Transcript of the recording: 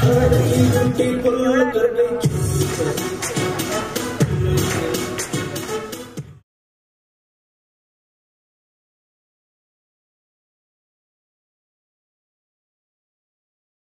People,